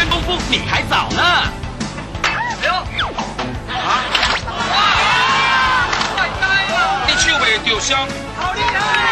真功夫，你还早呢。哎呦！啊！哇！太呆了！你去不得丢。好厉害！